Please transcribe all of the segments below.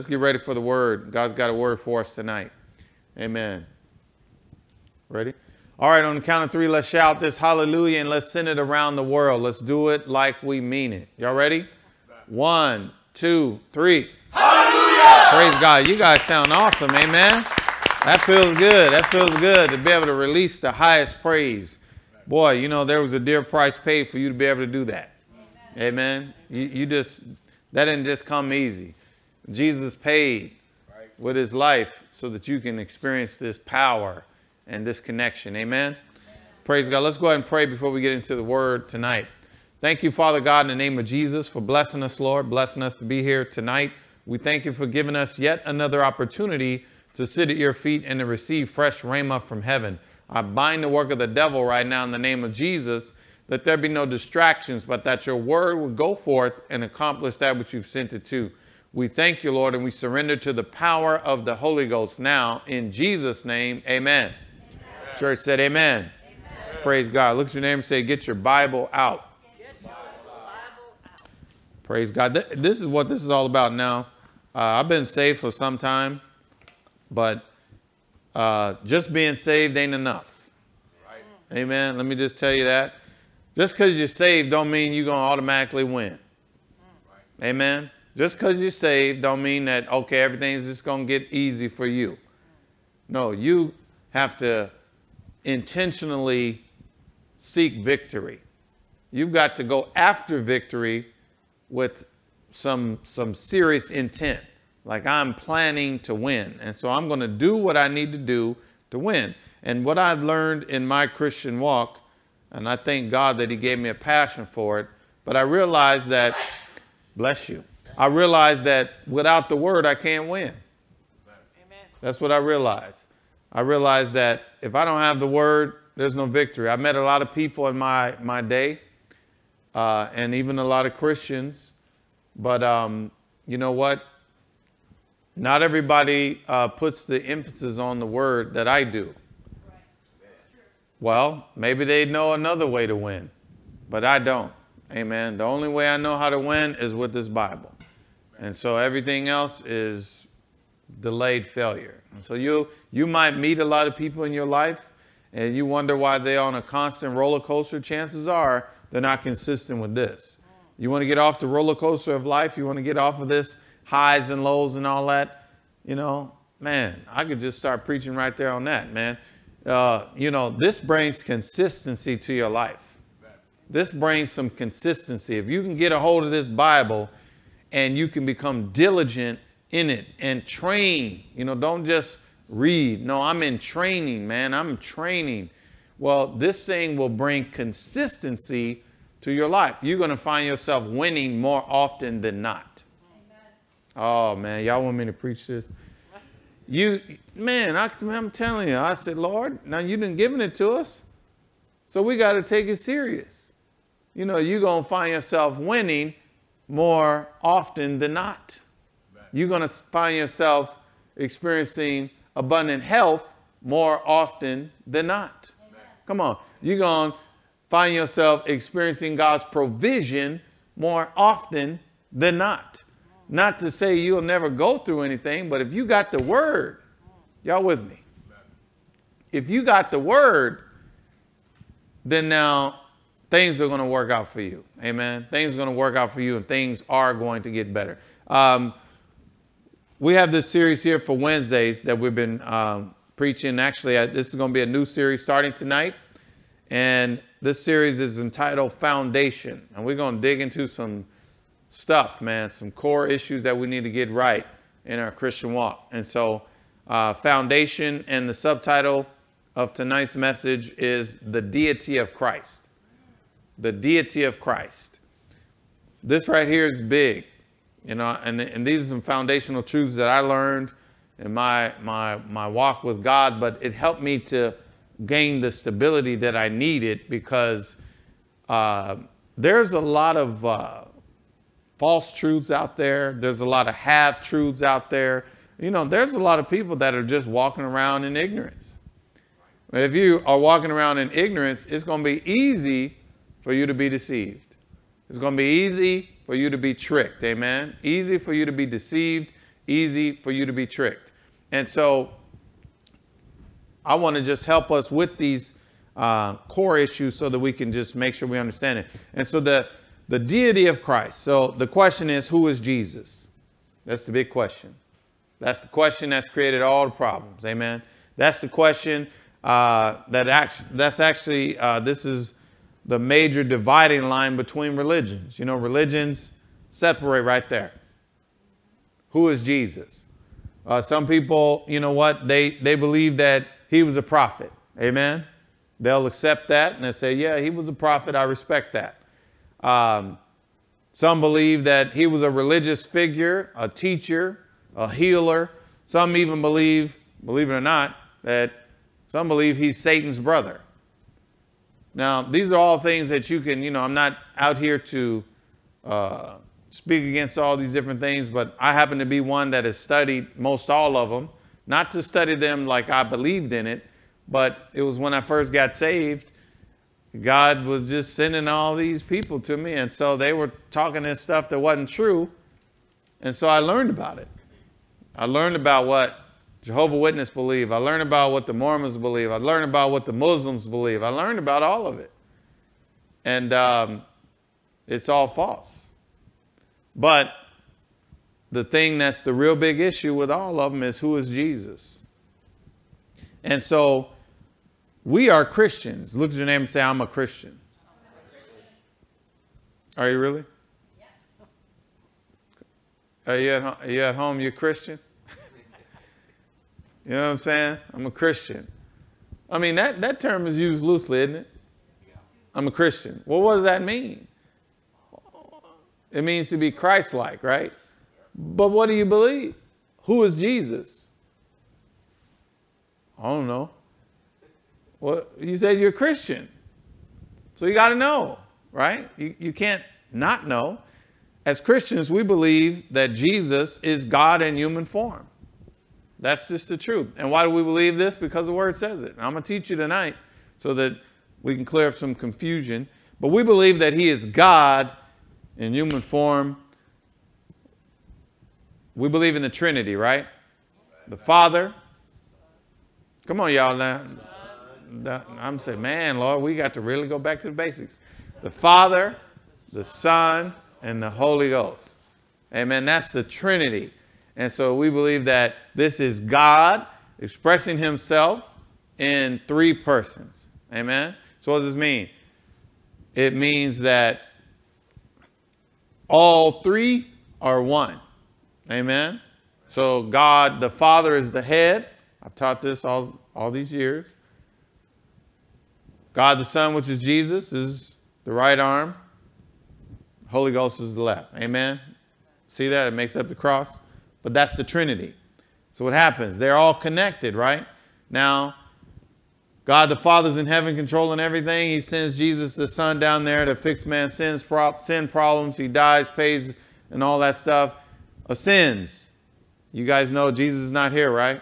Let's get ready for the word. God's got a word for us tonight. Amen. Ready? All right, on the count of three, let's shout this hallelujah and let's send it around the world. Let's do it like we mean it. Y'all ready? One, two, three. Hallelujah! Praise God. You guys sound awesome. Amen. That feels good. That feels good to be able to release the highest praise. Boy, you know, there was a dear price paid for you to be able to do that. Amen. You, you just, that didn't just come easy. Jesus paid with his life so that you can experience this power and this connection. Amen. Praise God. Let's go ahead and pray before we get into the word tonight. Thank you, Father God, in the name of Jesus, for blessing us, Lord, blessing us to be here tonight. We thank you for giving us yet another opportunity to sit at your feet and to receive fresh rhema from heaven. I bind the work of the devil right now in the name of Jesus, that there be no distractions, but that your word would go forth and accomplish that which you've sent it to. We thank you, Lord, and we surrender to the power of the Holy Ghost now. In Jesus' name, amen. amen. Church said, amen. amen. Praise God. Look at your name and say, Get your Bible out. Praise God. This is what this is all about now. Uh, I've been saved for some time, but uh, just being saved ain't enough. Right. Amen. Let me just tell you that. Just because you're saved don't mean you're going to automatically win. Right. Amen. Just because you're saved don't mean that, okay, everything's just going to get easy for you. No, you have to intentionally seek victory. You've got to go after victory with some, some serious intent. Like I'm planning to win. And so I'm going to do what I need to do to win. And what I've learned in my Christian walk, and I thank God that He gave me a passion for it, but I realized that, bless you, I realized that without the word, I can't win. Amen. That's what I realized. I realized that if I don't have the word, there's no victory. I met a lot of people in my, my day, uh, and even a lot of Christians, but um, you know what? Not everybody uh, puts the emphasis on the word that I do. Well, maybe they know another way to win, but I don't. Amen. The only way I know how to win is with this Bible. And so everything else is delayed failure. And so you you might meet a lot of people in your life and you wonder why they're on a constant roller coaster. Chances are they're not consistent with this. You want to get off the roller coaster of life, you want to get off of this highs and lows and all that, you know, man, I could just start preaching right there on that, man. Uh, you know, this brings consistency to your life. This brings some consistency. If you can get a hold of this Bible and you can become diligent in it and train. You know, don't just read. No, I'm in training, man. I'm training. Well, this thing will bring consistency to your life. You're going to find yourself winning more often than not. Oh, man. Y'all want me to preach this? You, man, I, am telling you, I said, Lord, now you didn't given it to us. So we got to take it serious. You know, you're going to find yourself winning more often than not. You're going to find yourself experiencing abundant health more often than not. Come on. You're going to find yourself experiencing God's provision more often than not. Not to say you'll never go through anything, but if you got the word, y'all with me? If you got the word, then now things are going to work out for you. Amen. Things are going to work out for you and things are going to get better. Um, we have this series here for Wednesdays that we've been um, preaching. Actually, uh, this is going to be a new series starting tonight. And this series is entitled Foundation. And we're going to dig into some stuff, man, some core issues that we need to get right in our Christian walk. And so, uh, Foundation and the subtitle of tonight's message is The Deity of Christ the deity of Christ. This right here is big, you know, and, and these are some foundational truths that I learned in my, my, my walk with God, but it helped me to gain the stability that I needed because uh, there's a lot of uh, false truths out there. There's a lot of half truths out there. You know, there's a lot of people that are just walking around in ignorance. If you are walking around in ignorance, it's going to be easy for you to be deceived. It's going to be easy for you to be tricked. Amen. Easy for you to be deceived easy for you to be tricked. And so I want to just help us with these uh, core issues so that we can just make sure we understand it. And so the, the deity of Christ. So the question is, who is Jesus? That's the big question. That's the question that's created all the problems. Amen. That's the question uh, that actually, that's actually, uh, this is the major dividing line between religions. You know, religions separate right there. Who is Jesus? Uh, some people, you know what, they, they believe that he was a prophet. Amen. They'll accept that and they say, yeah, he was a prophet. I respect that. Um, some believe that he was a religious figure, a teacher, a healer. Some even believe, believe it or not, that some believe he's Satan's brother. Now, these are all things that you can, you know, I'm not out here to uh, speak against all these different things, but I happen to be one that has studied most all of them. Not to study them like I believed in it, but it was when I first got saved. God was just sending all these people to me, and so they were talking this stuff that wasn't true, and so I learned about it. I learned about what Jehovah Witness believe. I learned about what the Mormons believe. I learned about what the Muslims believe. I learned about all of it. And um, it's all false. But the thing that's the real big issue with all of them is who is Jesus? And so we are Christians. Look at your name and say, I'm a Christian. Are you really? Are you at, are you at home? You're Christian? You know what I'm saying? I'm a Christian. I mean, that, that term is used loosely, isn't it? I'm a Christian. Well, what does that mean? It means to be Christ like, right? But what do you believe? Who is Jesus? I don't know. Well, you said you're a Christian. So you got to know, right? You, you can't not know. As Christians, we believe that Jesus is God in human form. That's just the truth. And why do we believe this? Because the word says it. I'm going to teach you tonight so that we can clear up some confusion. But we believe that he is God in human form. We believe in the Trinity, right? The Father. Come on, y'all. Now, I'm saying, man, Lord, we got to really go back to the basics. The Father, the Son, and the Holy Ghost. Amen. That's the Trinity. And so we believe that this is God expressing himself in three persons. Amen. So what does this mean? It means that all three are one. Amen. So God the Father is the head. I've taught this all, all these years. God the Son, which is Jesus, is the right arm. Holy Ghost is the left. Amen. See that? It makes up the cross. But that's the Trinity. So what happens? They're all connected, right? Now, God the Father's in heaven controlling everything. He sends Jesus the Son down there to fix man's sins, sin problems. He dies, pays, and all that stuff. Ascends. You guys know Jesus is not here, right?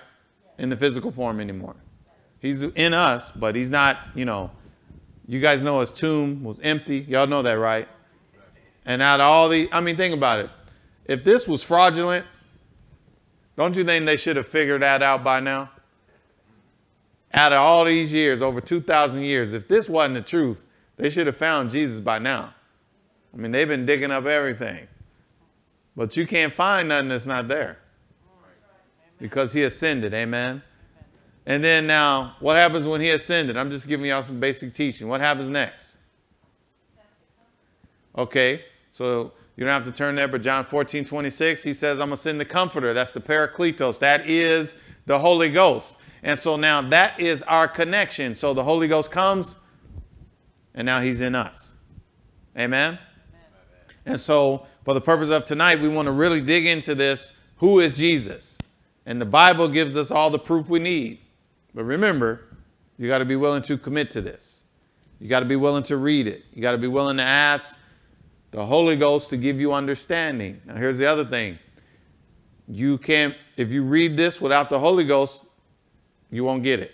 In the physical form anymore. He's in us, but he's not, you know. You guys know his tomb was empty. Y'all know that, right? And out of all the, I mean, think about it. If this was fraudulent, don't you think they should have figured that out by now? Out of all these years, over 2,000 years, if this wasn't the truth, they should have found Jesus by now. I mean, they've been digging up everything. But you can't find nothing that's not there because he ascended. Amen. And then now, what happens when he ascended? I'm just giving y'all some basic teaching. What happens next? Okay, so you don't have to turn there, but John 14, 26, he says, I'm going to send the comforter. That's the Paracletos. That is the Holy Ghost. And so now that is our connection. So the Holy Ghost comes, and now he's in us. Amen? Amen? And so, for the purpose of tonight, we want to really dig into this. Who is Jesus? And the Bible gives us all the proof we need. But remember, you got to be willing to commit to this. You got to be willing to read it. You got to be willing to ask the Holy Ghost to give you understanding. Now, here's the other thing. You can't, if you read this without the Holy Ghost, you won't get it.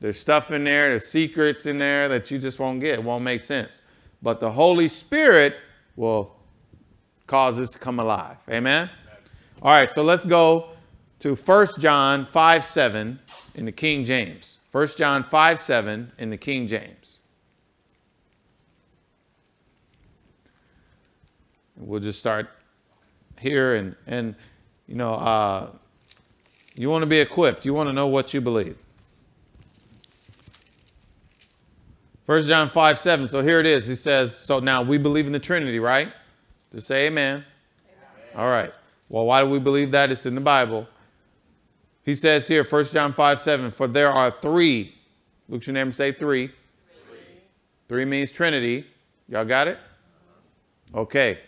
There's stuff in there, there's secrets in there that you just won't get. It won't make sense. But the Holy Spirit will cause this to come alive. Amen? All right, so let's go to 1 John 5 7 in the King James. 1 John 5 7 in the King James. We'll just start here and, and you know, uh, you want to be equipped. You want to know what you believe. 1 John 5 7. So here it is. He says, So now we believe in the Trinity, right? Just say amen. amen. All right. Well, why do we believe that? It's in the Bible. He says here, 1 John 5 7, For there are three. Look your name and say three. three. Three means Trinity. Y'all got it? Okay.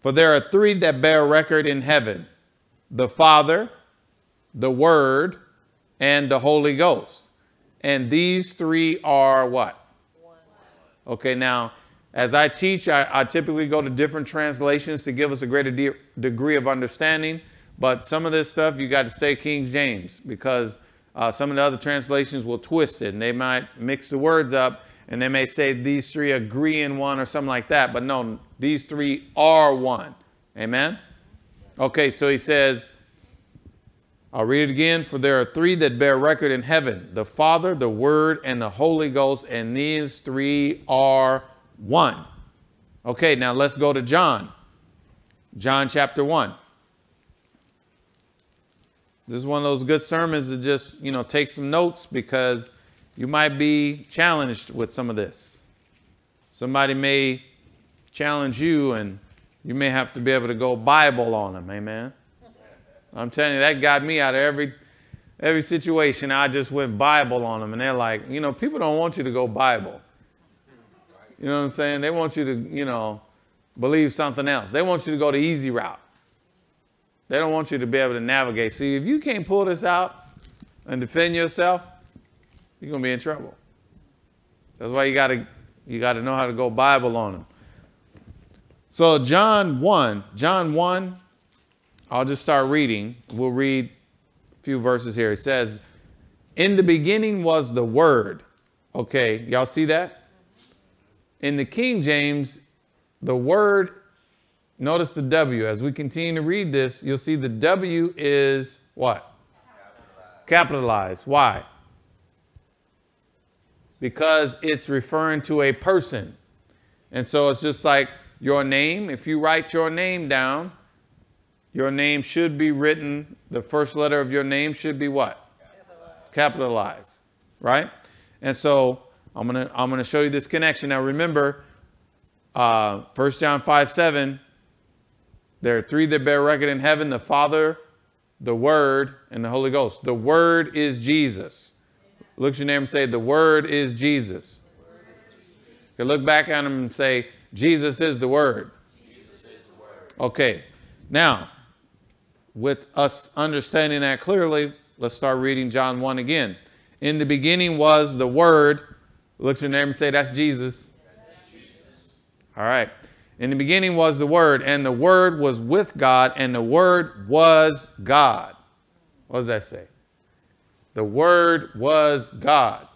For there are three that bear record in heaven the Father, the Word, and the Holy Ghost. And these three are what? Okay, now, as I teach, I, I, typically go to different translations to give us a greater de- degree of understanding. But some of this stuff, you got to stay King James because uh, some of the other translations will twist it and they might mix the words up and they may say these three agree in one or something like that. But no, these three are one. Amen? Okay, so he says, I'll read it again. For there are three that bear record in heaven the Father, the Word, and the Holy Ghost, and these three are one. Okay, now let's go to John. John chapter 1. This is one of those good sermons to just, you know, take some notes because you might be challenged with some of this. Somebody may challenge you and you may have to be able to go Bible on them. Amen. I'm telling you, that got me out of every every situation. I just went Bible on them, and they're like, you know, people don't want you to go Bible. You know what I'm saying? They want you to, you know, believe something else. They want you to go the easy route. They don't want you to be able to navigate. See, if you can't pull this out and defend yourself, you're gonna be in trouble. That's why you gotta you gotta know how to go Bible on them. So John 1, John 1, I'll just start reading. We'll read a few verses here. It says, In the beginning was the Word. Okay, y'all see that? In the King James, the word, notice the W. As we continue to read this, you'll see the W is what? Capitalized. Capitalized. Why? Because it's referring to a person. And so it's just like your name. If you write your name down, your name should be written, the first letter of your name should be what? Capitalized. Capitalized, right? And so I'm gonna I'm gonna show you this connection. Now remember, uh, 1 John 5, 7, there are three that bear record in heaven, the Father, the Word, and the Holy Ghost. The Word is Jesus. Look at your name and say, the Word is Jesus. Okay, look back at him and say, Jesus is the Word. Okay, now with us understanding that clearly, let's start reading John 1 again. In the beginning was the Word. Look at your name and say. That's Jesus. All right. In the beginning was the Word, and the Word was with God, and the Word was God. What does that say? The Word was God.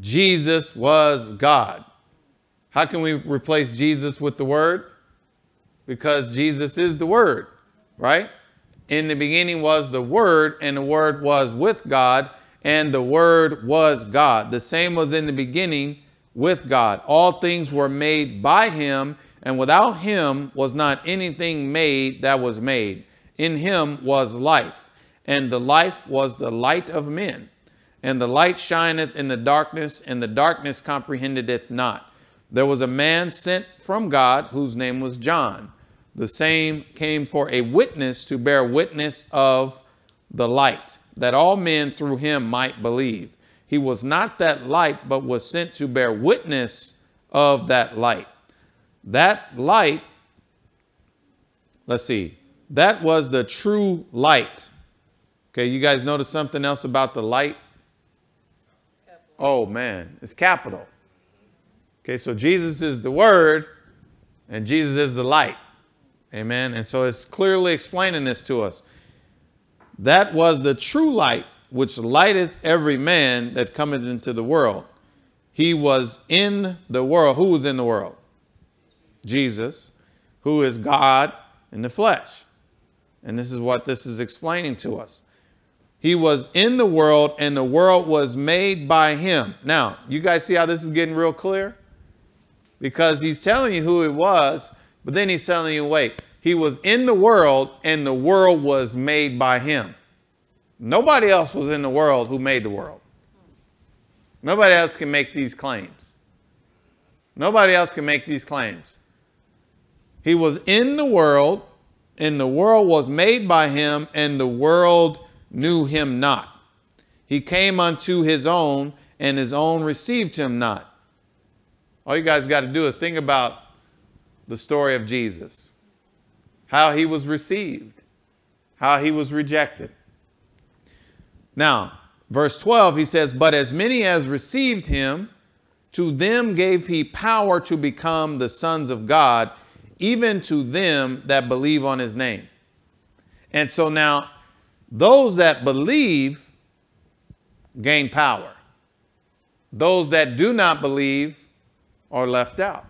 Jesus was God. How can we replace Jesus with the Word? because Jesus is the Word, right? In the beginning was the Word, and the Word was with God, and the Word was God. The same was in the beginning with God. All things were made by Him, and without Him was not anything made that was made. In Him was life, and the life was the light of men. And the light shineth in the darkness, and the darkness comprehended it not. There was a man sent from God whose name was John. The same came for a witness to bear witness of the light, that all men through him might believe. He was not that light, but was sent to bear witness of that light. That light, let's see, that was the true light. Okay, you guys notice something else about the light? Oh man, it's capital. Okay, so Jesus is the Word and Jesus is the light. Amen. And so it's clearly explaining this to us. That was the true light which lighteth every man that cometh into the world. He was in the world. Who was in the world? Jesus, who is God In the flesh. And this is what this is explaining to us. He was in the world, and the world was made by him. Now, you guys see how this is getting real clear? Because he's telling you who it was, but then he's telling you, wait, he was in the world, and the world was made by him. Nobody else was in the world who made the world. Nobody else can make these claims. Nobody else can make these claims. He was in the world, and the world was made by him, and the world knew him not. He came unto his own, and his own received him not. All you guys got to do is think about the story of Jesus, how he was received, how he was rejected. Now, verse 12, he says, But as many as received him, to them gave he power to become the sons of God, even to them that believe on his name. And so now those that believe gain power. Those that do not believe are left out.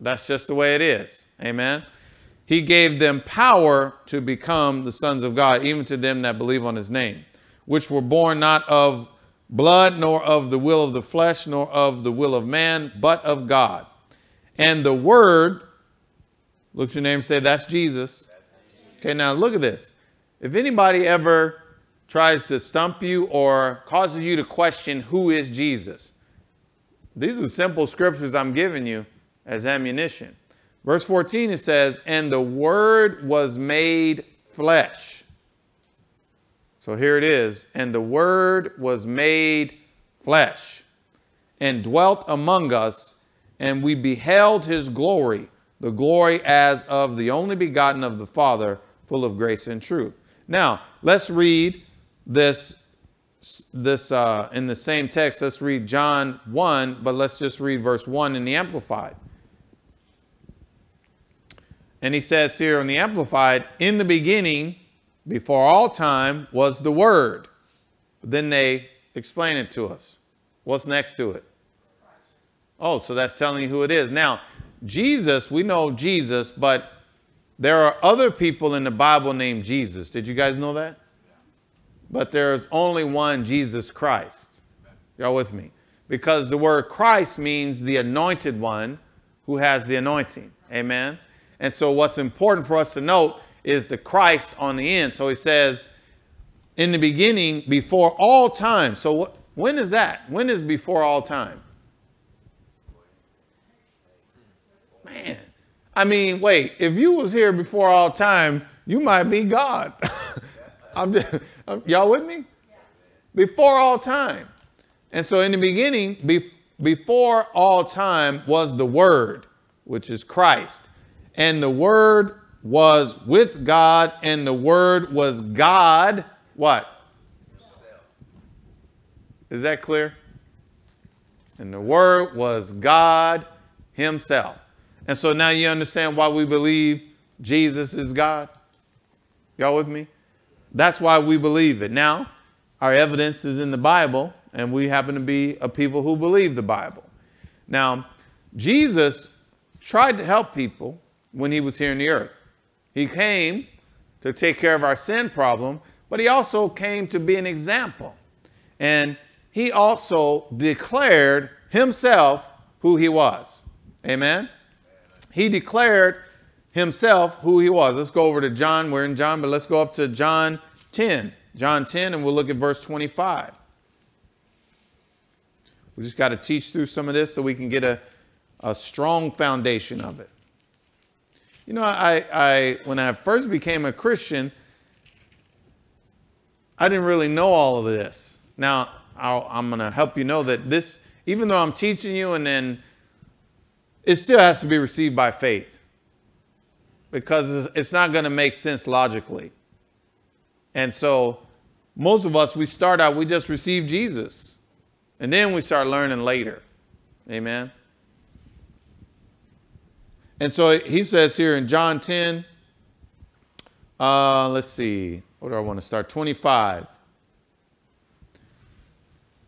That's just the way it is. Amen. He gave them power to become the sons of God, even to them that believe on his name, which were born not of blood, nor of the will of the flesh, nor of the will of man, but of God. And the word, look at your name, say, that's Jesus. Okay, now look at this. If anybody ever tries to stump you or causes you to question who is Jesus, these are simple scriptures I'm giving you as ammunition. Verse 14 it says, And the Word was made flesh. So here it is. And the Word was made flesh and dwelt among us, and we beheld his glory, the glory as of the only begotten of the Father, full of grace and truth. Now, let's read this, this uh, in the same text. Let's read John 1, but let's just read verse 1 in the Amplified. And he says here in the Amplified, in the beginning, before all time, was the Word. But then they explain it to us. What's next to it? Oh, so that's telling you who it is. Now, Jesus, we know Jesus, but there are other people in the Bible named Jesus. Did you guys know that? But there's only one Jesus Christ. Y'all with me? Because the word Christ means the anointed one who has the anointing. Amen. And so what's important for us to note is the Christ on the end. So he says, in the beginning, before all time. So when is that? When is before all time? Man, I mean, wait, if you was here before all time, you might be God. I'm just, I'm, y'all with me? Before all time. And so in the beginning, be, before all time was the Word, which is Christ. And the Word was with God, and the Word was God. What? Is that clear? And the Word was God Himself. And so now you understand why we believe Jesus is God? Y'all with me? That's why we believe it. Now, our evidence is in the Bible, and we happen to be a people who believe the Bible. Now, Jesus tried to help people when he was here in the earth. He came to take care of our sin problem, but he also came to be an example. And he also declared himself who he was. Amen? He declared himself who he was. Let's go over to John. We're in John, but let's go up to John 10. John 10, and we'll look at verse 25. We just got to teach through some of this so we can get a, a strong foundation of it. You know, I, I when I first became a Christian, I didn't really know all of this. Now, i am going to help you know that this, even though I'm teaching you and then it still has to be received by faith because it's not going to make sense logically. And so, most of us, we start out, we just receive Jesus, and then we start learning later. Amen. And so he says here in John 10, uh, let's see, what do I want to start? 25.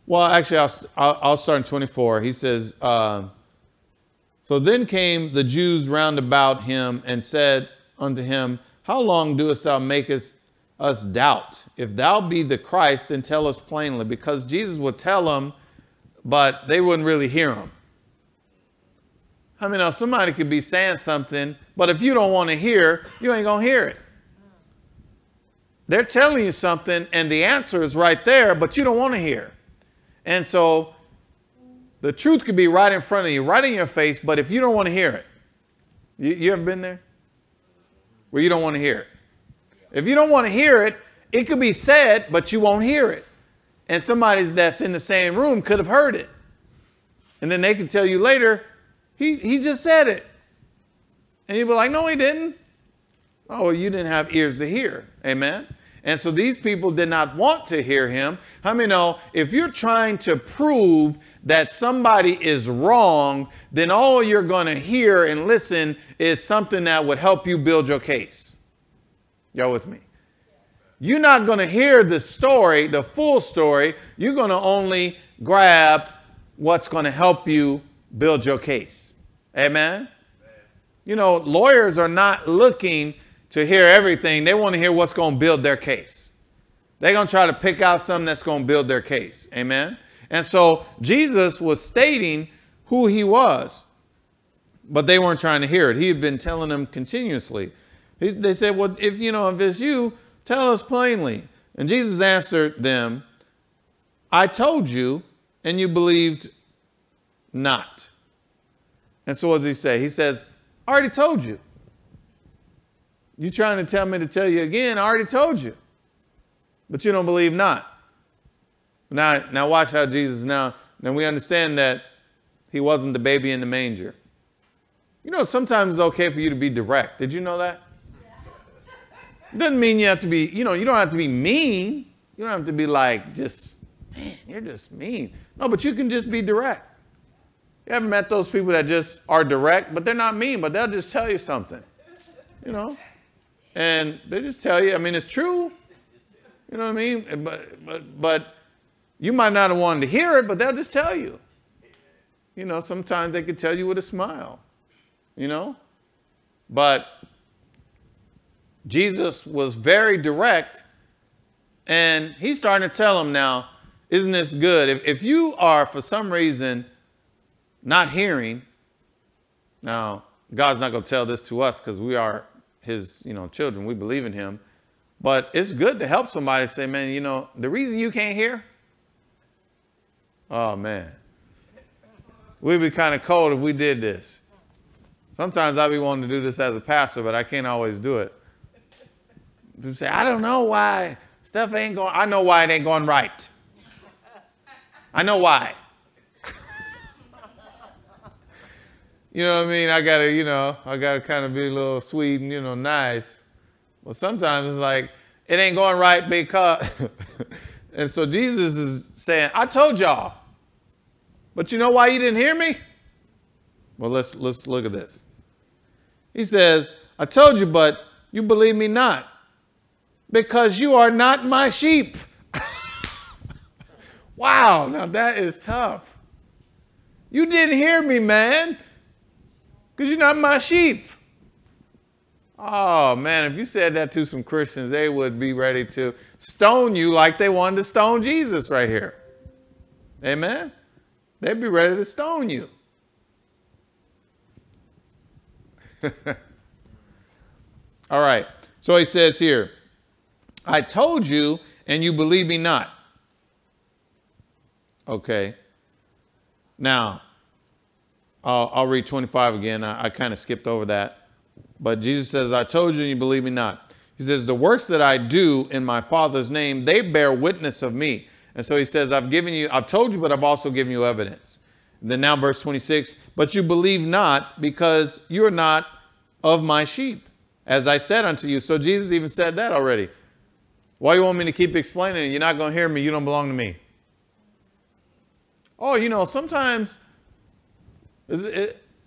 Well, actually, I'll, I'll, start in 24. He says, uh, so then came the Jews round about him and said unto him, How long doest thou make us, doubt? If thou be the Christ, then tell us plainly. Because Jesus would tell them, but they wouldn't really hear him. I mean, now somebody could be saying something, but if you don't want to hear, you ain't going to hear it. They're telling you something, and the answer is right there, but you don't want to hear. And so the truth could be right in front of you, right in your face, but if you don't want to hear it, you, you ever been there? Where you don't want to hear it. If you don't want to hear it, it could be said, but you won't hear it. And somebody that's in the same room could have heard it. And then they could tell you later, he, he just said it. And you'd be like, no, he didn't. Oh, well, you didn't have ears to hear. Amen. And so these people did not want to hear him. How many know if you're trying to prove that somebody is wrong, then all you're going to hear and listen is something that would help you build your case. Y'all with me? You're not going to hear the story, the full story. You're going to only grab what's going to help you build your case. Amen? You know, lawyers are not looking to hear everything. They want to hear what's going to build their case. They're going to try to pick out something that's going to build their case. Amen? And so Jesus was stating who he was, but they weren't trying to hear it. He had been telling them continuously. they said, Well, if you know, if it's you, tell us plainly. And Jesus answered them, I told you, and you believed not. And so what does he say? He says, I already told you. You trying to tell me to tell you again? I already told you. But you don't believe not. Now, now watch how Jesus now, now we understand that he wasn't the baby in the manger. You know, sometimes it's okay for you to be direct. Did you know that? Doesn't mean you have to be, you know, you don't have to be mean. You don't have to be like just, man, you're just mean. No, but you can just be direct. You haven't met those people that just are direct, but they're not mean, but they'll just tell you something. You know? And they just tell you, I mean, it's true. You know what I mean? But but but you might not have wanted to hear it, but they'll just tell you. You know, sometimes they could tell you with a smile, you know? But Jesus was very direct, and he's starting to tell them now, isn't this good? If, if you are, for some reason, not hearing, now, God's not going to tell this to us because we are his, you know, children. We believe in him. But it's good to help somebody say, man, you know, the reason you can't hear Oh, man. We'd be kind of cold if we did this. Sometimes I'd be wanting to do this as a pastor, but I can't always do it. People say, I don't know why stuff ain't going. I know why it ain't going right. I know why. you know what I mean? I gotta, you know, I gotta kind of be a little sweet and, you know, nice. But sometimes it's like, it ain't going right because. and so Jesus is saying, I told y'all. But you know why you didn't hear me? Well, let's, let's look at this. He says, I told you, but you believe me not, because you are not my sheep. wow, now that is tough. You didn't hear me, man, because you're not my sheep. Oh, man, if you said that to some Christians, they would be ready to stone you like they wanted to stone Jesus right here. Amen? They'd be ready to stone you. All right. So he says here, I told you, and you believe me not. Okay. Now, I'll, I'll read 25 again. I, I kind of skipped over that. But Jesus says, I told you, and you believe me not. He says, The works that I do in my Father's name, they bear witness of me. And so he says, I've given you, I've told you, but I've also given you evidence. And then now, verse 26, but you believe not because you're not of my sheep, as I said unto you. So Jesus even said that already. Why you want me to keep explaining it? You're not going to hear me. You don't belong to me. Oh, you know, sometimes,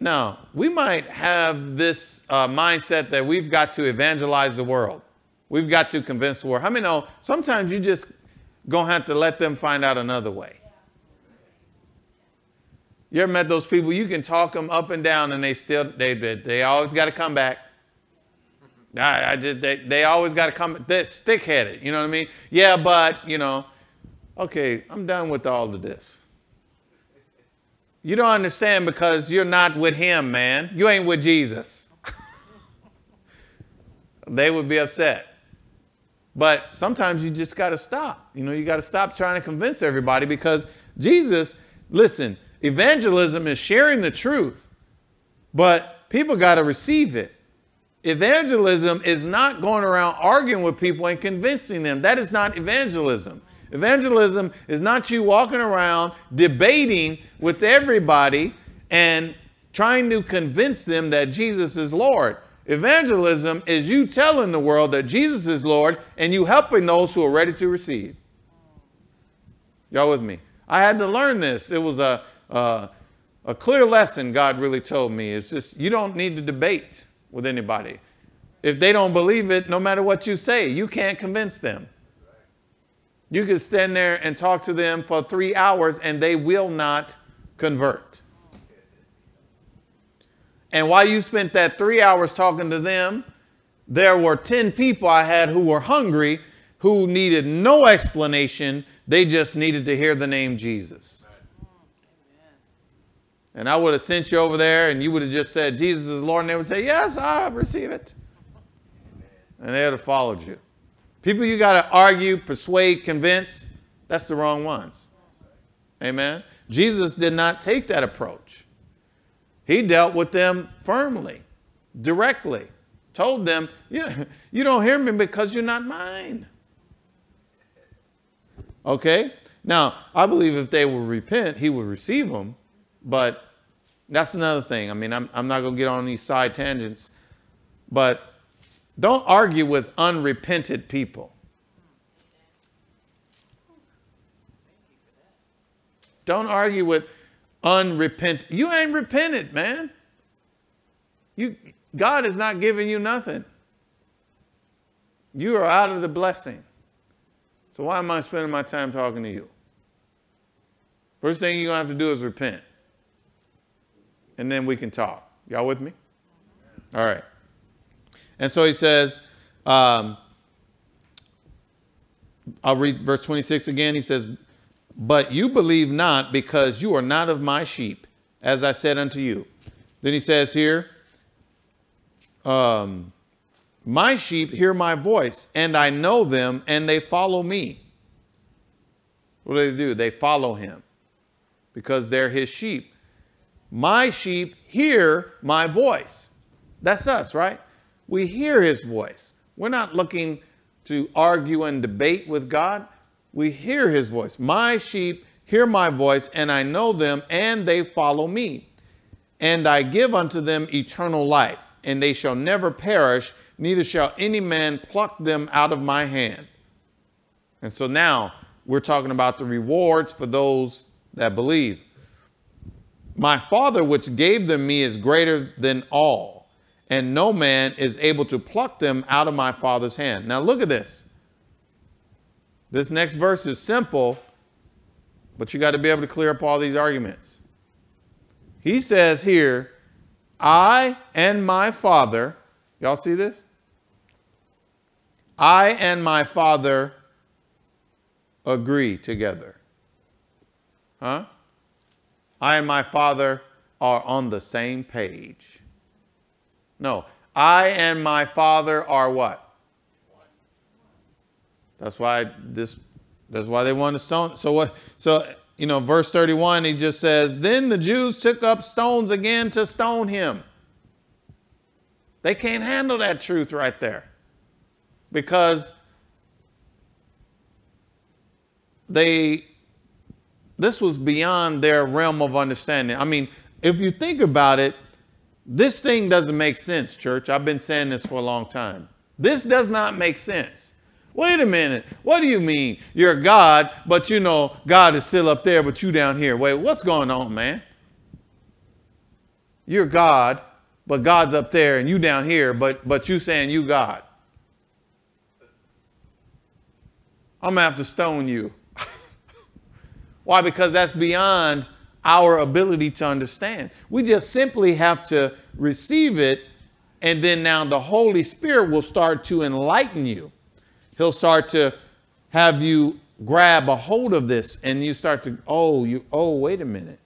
now, we might have this uh, mindset that we've got to evangelize the world. We've got to convince the world. How many know sometimes you just going to have to let them find out another way. You ever met those people? You can talk them up and down, and they still they they always got to come back. I, I just they, they always got to come they stick headed. You know what I mean? Yeah, but you know, okay, I'm done with all of this. You don't understand because you're not with him, man. You ain't with Jesus. they would be upset. But sometimes you just got to stop. You know, you got to stop trying to convince everybody because Jesus, listen, evangelism is sharing the truth, but people got to receive it. Evangelism is not going around arguing with people and convincing them. That is not evangelism. Evangelism is not you walking around debating with everybody and trying to convince them that Jesus is Lord. Evangelism is you telling the world that Jesus is Lord and you helping those who are ready to receive. Y'all with me? I had to learn this. It was a, a, a clear lesson God really told me. It's just you don't need to debate with anybody. If they don't believe it, no matter what you say, you can't convince them. You can stand there and talk to them for three hours and they will not convert. And while you spent that three hours talking to them, there were 10 people I had who were hungry, who needed no explanation. They just needed to hear the name Jesus. And I would have sent you over there and you would have just said, Jesus is Lord. And they would say, Yes, I receive it. And they would have followed you. People you got to argue, persuade, convince, that's the wrong ones. Amen. Jesus did not take that approach. He dealt with them firmly, directly, told them, yeah, You don't hear me because you're not mine. Okay? Now, I believe if they will repent, he will receive them, but that's another thing. I mean, I'm, I'm not going to get on these side tangents, but don't argue with unrepented people. Don't argue with unrepentant. You ain't repented, man. You, God is not giving you nothing. You are out of the blessing. So why am I spending my time talking to you? First thing you're going to have to do is repent. And then we can talk. Y'all with me? All right. And so he says, um, I'll read verse 26 again. He says, But you believe not because you are not of my sheep, as I said unto you. Then he says here, um, My sheep hear my voice, and I know them, and they follow me. What do they do? They follow him because they're his sheep. My sheep hear my voice. That's us, right? We hear his voice. We're not looking to argue and debate with God. We hear his voice. My sheep hear my voice, and I know them, and they follow me. And I give unto them eternal life, and they shall never perish, neither shall any man pluck them out of my hand. And so now we're talking about the rewards for those that believe. My Father, which gave them me, is greater than all and no man is able to pluck them out of my Father's hand. Now, look at this. This next verse is simple, but you got to be able to clear up all these arguments. He says here, I and my Father, y'all see this? I and my Father agree together. Huh? I and my Father are on the same page. No. I and my Father are what? That's why this that's why they want to stone. So what so you know, verse 31, he just says, Then the Jews took up stones again to stone him. They can't handle that truth right there. Because they this was beyond their realm of understanding. I mean, if you think about it, this thing doesn't make sense, church. I've been saying this for a long time. This does not make sense. Wait a minute. What do you mean? You're God, but you know God is still up there, but you down here. Wait, what's going on, man? You're God, but God's up there and you down here, but but you saying you God. I'm gonna have to stone you. Why? Because that's beyond our ability to understand. We just simply have to receive it And then now the Holy Spirit will start to enlighten you. He'll start to have you grab a hold of this and you start to, oh, you, oh, wait a minute.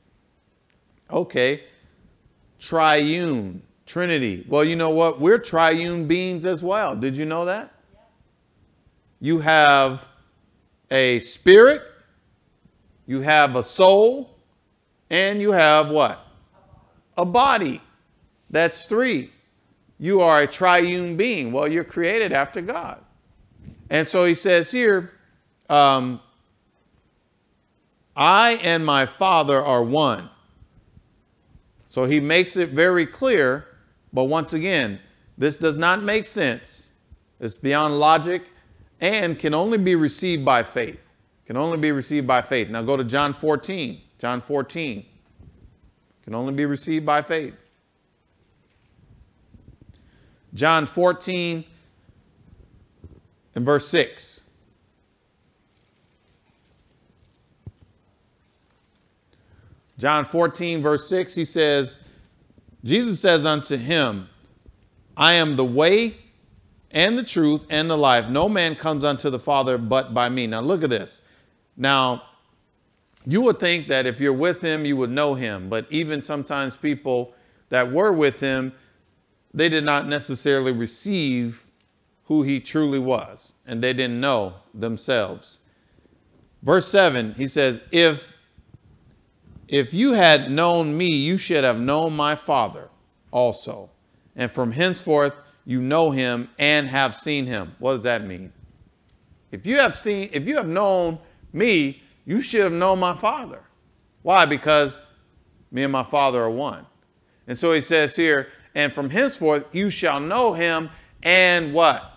Okay. Triune, Trinity. Well, you know what? We're triune beings as well. Did you know that? You have a spirit, you have a soul, and you have what? A body. That's three. You are a triune being. Well, you're created after God. And so he says here, um, I and my Father are one. So he makes it very clear, but once again, this does not make sense. It's beyond logic and can only be received by faith. Can only be received by faith. Now go to John 14. John 14. Can only be received by faith. John 14 and verse 6. John 14, verse 6, he says, Jesus says unto him, I am the way and the truth and the life. No man comes unto the Father but by me. Now look at this. Now, you would think that if you're with him, you would know him. But even sometimes people that were with him, they did not necessarily receive who he truly was, and they didn't know themselves. Verse 7, he says, If if you had known me, you should have known my Father also. And from henceforth you know him and have seen him. What does that mean? If you have seen, if you have known me, you should have known my Father. Why? Because me and my Father are one. And so he says here, and from henceforth you shall know him and what?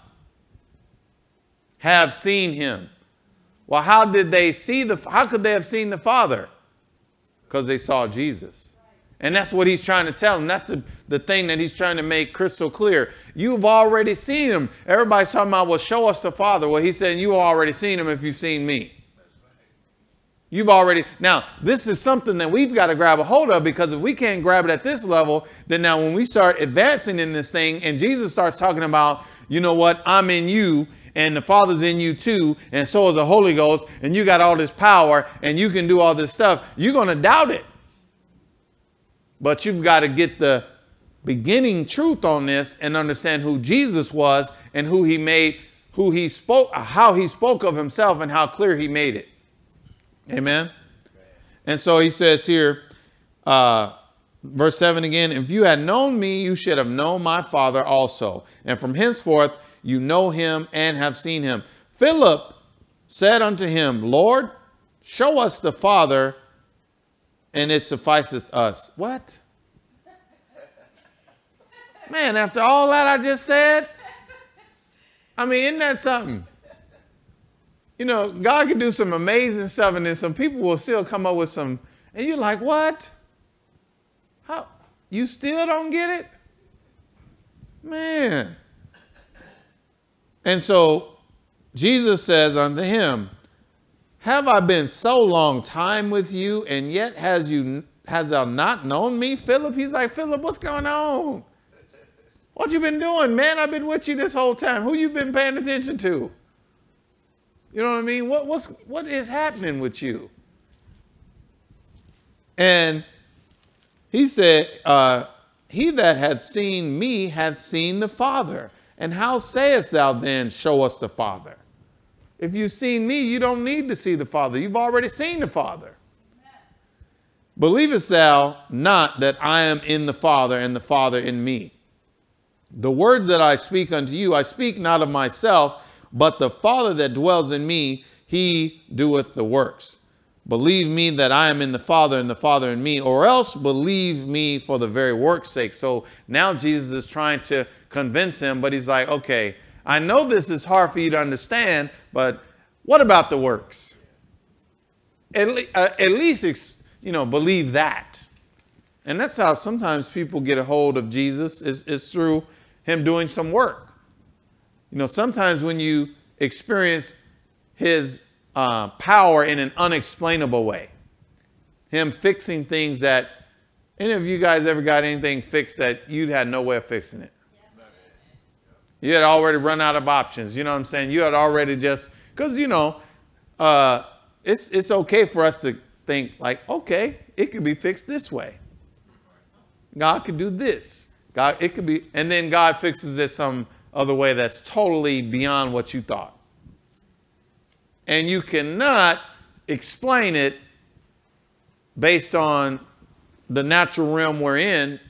Have seen him. Well, how did they see the, how could they have seen the Father? because they saw Jesus. And that's what he's trying to tell them. That's the, the thing that he's trying to make crystal clear. You've already seen him. Everybody's talking about, well, show us the Father. Well, he's saying, you've already seen him if you've seen me. You've already, now, this is something that we've got to grab a hold of because if we can't grab it at this level, then now when we start advancing in this thing and Jesus starts talking about, you know what, I'm in you and the Father's in you too, and so is the Holy Ghost, and you got all this power, and you can do all this stuff, you're going to doubt it. But you've got to get the beginning truth on this and understand who Jesus was and who he made, who he spoke, how he spoke of himself and how clear he made it. Amen. And so he says here, uh, verse 7 again, if you had known me, you should have known my Father also. And from henceforth, you know him and have seen him. Philip said unto him, Lord, show us the Father, and it sufficeth us. What? Man, after all that I just said, I mean, isn't that something? You know, God can do some amazing stuff, and then some people will still come up with some, and you're like, what? How? You still don't get it? Man. And so Jesus says unto him, Have I been so long time with you, and yet has you has thou not known me, Philip? He's like, Philip, what's going on? What you been doing, man? I've been with you this whole time. Who you been paying attention to? You know what I mean? What, what's, what is happening with you? And he said, uh, He that hath seen me hath seen the Father. And how sayest thou then, Show us the Father? If you've seen me, you don't need to see the Father. You've already seen the Father. Believest thou not that I am in the Father and the Father in me? The words that I speak unto you, I speak not of myself, but the Father that dwells in me, he doeth the works. Believe me that I am in the Father and the Father in me, or else believe me for the very work's sake. So now Jesus is trying to convince him, but he's like, okay, I know this is hard for you to understand, but what about the works? At, le- uh, at least, you know, believe that. And that's how sometimes people get a hold of Jesus is, is through him doing some work. You know, sometimes when you experience his uh, power in an unexplainable way, him fixing things that any of you guys ever got anything fixed that you'd had no way of fixing it? You had already run out of options. You know what I'm saying? You had already just, because, you know, uh, it's, it's okay for us to think, like, okay, it could be fixed this way. God could do this. God, it could be, and then God fixes it some other way that's totally beyond what you thought. And you cannot explain it based on the natural realm we're in.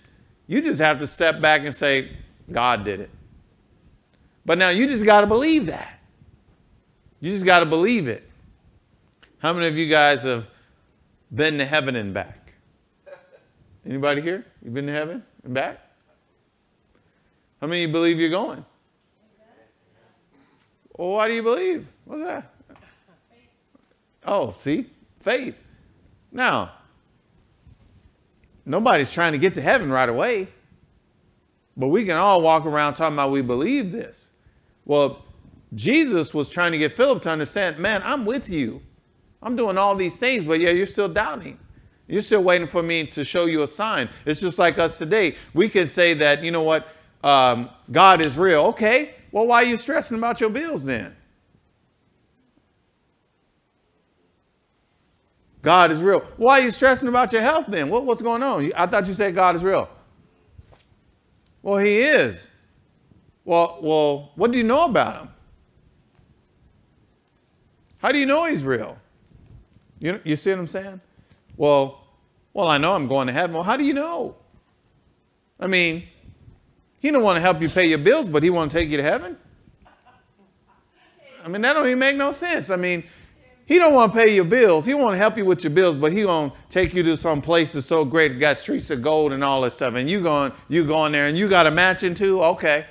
You just have to step back and say, God did it. But now you just got to believe that. You just got to believe it. How many of you guys have been to heaven and back? Anybody here? You've been to heaven and back? How many you believe you're going? Well, why do you believe? What's that? Oh, see? Faith. Now, nobody's trying to get to heaven right away. But we can all walk around talking about we believe this. Well, Jesus was trying to get Philip to understand, man, I'm with you. I'm doing all these things, but yeah, you're still doubting. You're still waiting for me to show you a sign. It's just like us today. We could say that, you know what, um, God is real. Okay, well, why are you stressing about your bills then? God is real. Why are you stressing about your health then? What, what's going on? I thought you said God is real. Well, he is. Well, well, what do you know about him? How do you know he's real? You, you see what I'm saying? Well, well, I know I'm going to heaven. Well, how do you know? I mean, he don't want to help you pay your bills, but he want to take you to heaven? I mean, that don't even make no sense. I mean, he don't want to pay your bills. He want to help you with your bills, but he gonna take you to some place that's so great, got streets of gold and all this stuff, and you going you going there and you got a matching too? Okay.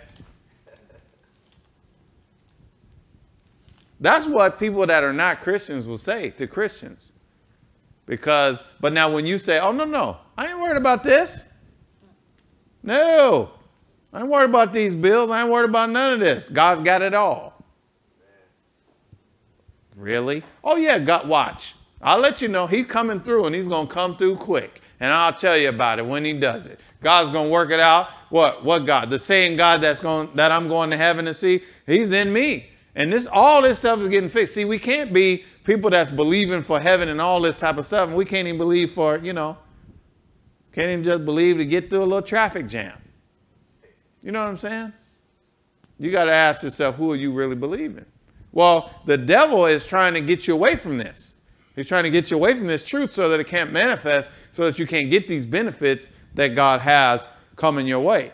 That's what people that are not Christians will say to Christians. Because, but now when you say, oh, no, no, I ain't worried about this. No, I ain't worried about these bills. I ain't worried about none of this. God's got it all. Really? Oh, yeah, God, watch. I'll let you know he's coming through and he's going to come through quick. And I'll tell you about it when he does it. God's going to work it out. What? What God? The same God that's going that I'm going to heaven to see, he's in me. And this, all this stuff is getting fixed. See, we can't be people that's believing for heaven and all this type of stuff, and we can't even believe for, you know, can't even just believe to get through a little traffic jam. You know what I'm saying? You got to ask yourself, who are you really believing? Well, the devil is trying to get you away from this. He's trying to get you away from this truth so that it can't manifest, so that you can't get these benefits that God has coming your way.